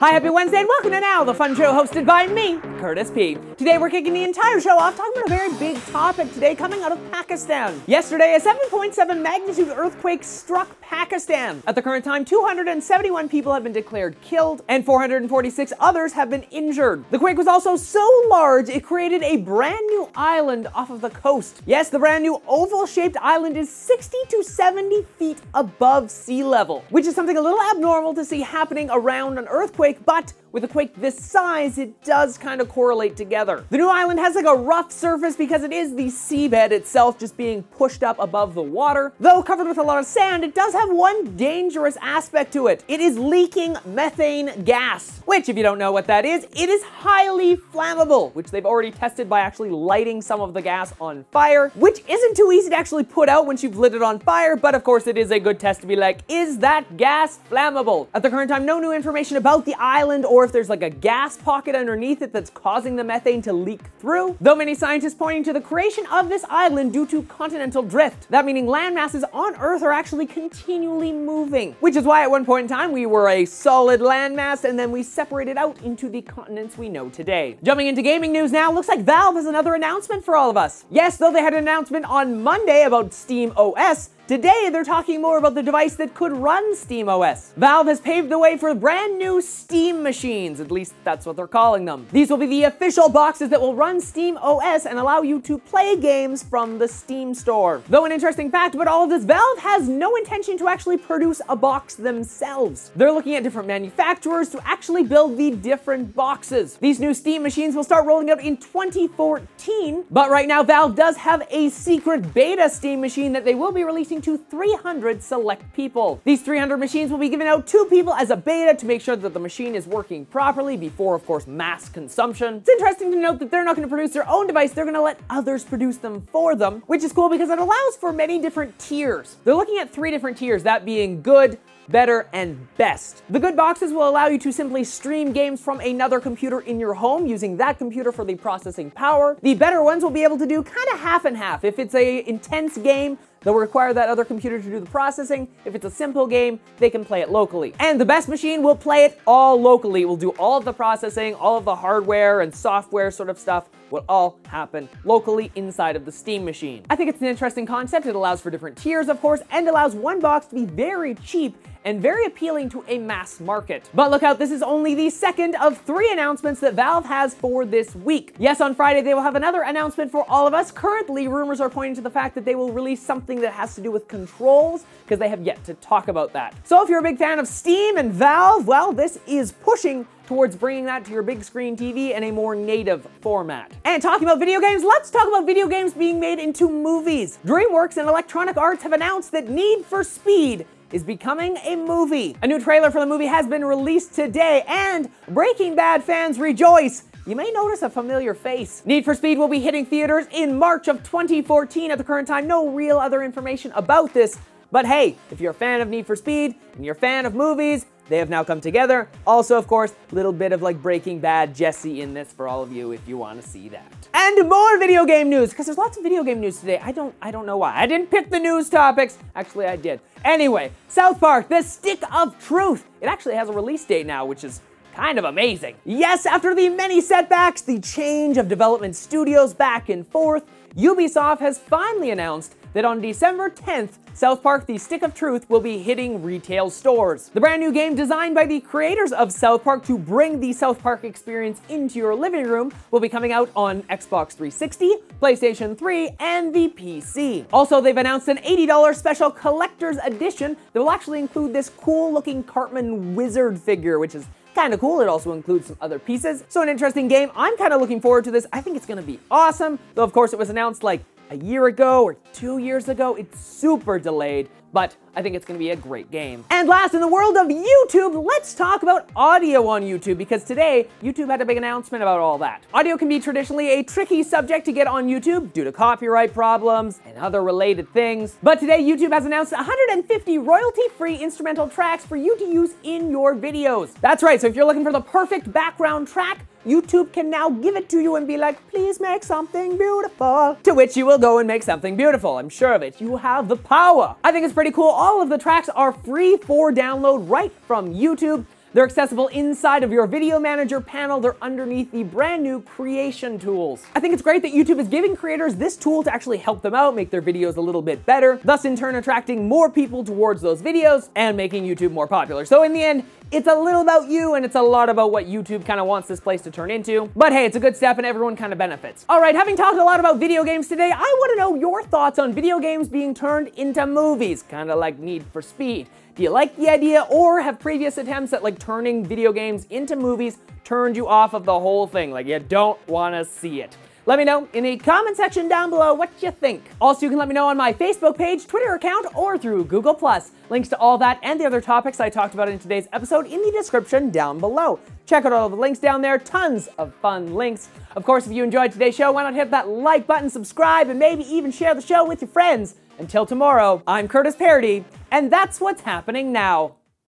Hi, happy Wednesday, and welcome to Now, the fun show hosted by me, Curtis P. Today we're kicking the entire show off talking about a very big topic today coming out of Pakistan. Yesterday, a 7.7 magnitude earthquake struck Pakistan. At the current time, 271 people have been declared killed, and 446 others have been injured. The quake was also so large, it created a brand new island off of the coast. Yes, the brand new oval-shaped island is 60 to 70 feet above sea level, which is something a little abnormal to see happening around an earthquake but with a quake this size, it does kind of correlate together. The new island has like a rough surface because it is the seabed itself just being pushed up above the water. Though covered with a lot of sand, it does have one dangerous aspect to it. It is leaking methane gas, which if you don't know what that is, it is highly flammable, which they've already tested by actually lighting some of the gas on fire, which isn't too easy to actually put out once you've lit it on fire, but of course it is a good test to be like, is that gas flammable? At the current time, no new information about the island or if there's like a gas pocket underneath it that's causing the methane to leak through. Though many scientists pointing to the creation of this island due to continental drift. That meaning land masses on Earth are actually continually moving, which is why at one point in time we were a solid landmass and then we separated out into the continents we know today. Jumping into gaming news now, looks like Valve has another announcement for all of us. Yes, though they had an announcement on Monday about Steam OS, Today, they're talking more about the device that could run SteamOS. Valve has paved the way for brand new Steam machines, at least that's what they're calling them. These will be the official boxes that will run SteamOS and allow you to play games from the Steam store. Though an interesting fact about all of this, Valve has no intention to actually produce a box themselves. They're looking at different manufacturers to actually build the different boxes. These new Steam machines will start rolling out in 2014, but right now Valve does have a secret beta Steam machine that they will be releasing to 300 select people. These 300 machines will be given out to people as a beta to make sure that the machine is working properly before, of course, mass consumption. It's interesting to note that they're not going to produce their own device, they're going to let others produce them for them, which is cool because it allows for many different tiers. They're looking at three different tiers, that being good, better, and best. The good boxes will allow you to simply stream games from another computer in your home using that computer for the processing power. The better ones will be able to do kind of half and half. If it's a intense game, They'll require that other computer to do the processing. If it's a simple game, they can play it locally. And the best machine will play it all locally. It will do all of the processing, all of the hardware and software sort of stuff will all happen locally inside of the Steam machine. I think it's an interesting concept. It allows for different tiers, of course, and allows one box to be very cheap and very appealing to a mass market. But look out, this is only the second of three announcements that Valve has for this week. Yes, on Friday they will have another announcement for all of us. Currently, rumors are pointing to the fact that they will release something that has to do with controls, because they have yet to talk about that. So if you're a big fan of Steam and Valve, well, this is pushing towards bringing that to your big screen TV in a more native format. And talking about video games, let's talk about video games being made into movies. DreamWorks and Electronic Arts have announced that Need for Speed is becoming a movie. A new trailer for the movie has been released today, and Breaking Bad fans rejoice you may notice a familiar face. Need for Speed will be hitting theaters in March of 2014 at the current time. No real other information about this, but hey, if you're a fan of Need for Speed and you're a fan of movies, they have now come together. Also, of course, little bit of like Breaking Bad Jesse in this for all of you if you want to see that. And more video game news, because there's lots of video game news today. I don't I don't know why. I didn't pick the news topics. Actually, I did. Anyway, South Park, The Stick of Truth. It actually has a release date now, which is kind of amazing. Yes, after the many setbacks, the change of development studios back and forth, Ubisoft has finally announced that on December 10th, South Park The Stick of Truth will be hitting retail stores. The brand new game designed by the creators of South Park to bring the South Park experience into your living room will be coming out on Xbox 360, PlayStation 3, and the PC. Also, they've announced an $80 special collector's edition that will actually include this cool looking Cartman wizard figure, which is kind of cool. It also includes some other pieces. So an interesting game. I'm kind of looking forward to this. I think it's going to be awesome. Though, of course, it was announced like a year ago or two years ago. It's super delayed, but I think it's gonna be a great game. And last, in the world of YouTube, let's talk about audio on YouTube because today, YouTube had a big announcement about all that. Audio can be traditionally a tricky subject to get on YouTube due to copyright problems and other related things. But today, YouTube has announced 150 royalty-free instrumental tracks for you to use in your videos. That's right, so if you're looking for the perfect background track, YouTube can now give it to you and be like, please make something beautiful. To which you will go and make something beautiful. I'm sure of it. You have the power. I think it's pretty cool. All of the tracks are free for download right from YouTube. They're accessible inside of your video manager panel. They're underneath the brand new creation tools. I think it's great that YouTube is giving creators this tool to actually help them out, make their videos a little bit better, thus in turn attracting more people towards those videos and making YouTube more popular. So in the end, it's a little about you and it's a lot about what YouTube kind of wants this place to turn into. But hey, it's a good step and everyone kind of benefits. All right, having talked a lot about video games today, I want to know your thoughts on video games being turned into movies, kind of like Need for Speed. Do you like the idea or have previous attempts at like turning video games into movies turned you off of the whole thing? Like you don't want to see it. Let me know in the comment section down below what you think. Also, you can let me know on my Facebook page, Twitter account, or through Google+. Links to all that and the other topics I talked about in today's episode in the description down below. Check out all the links down there, tons of fun links. Of course, if you enjoyed today's show, why not hit that like button, subscribe, and maybe even share the show with your friends. Until tomorrow, I'm Curtis Paradis, and that's what's happening now.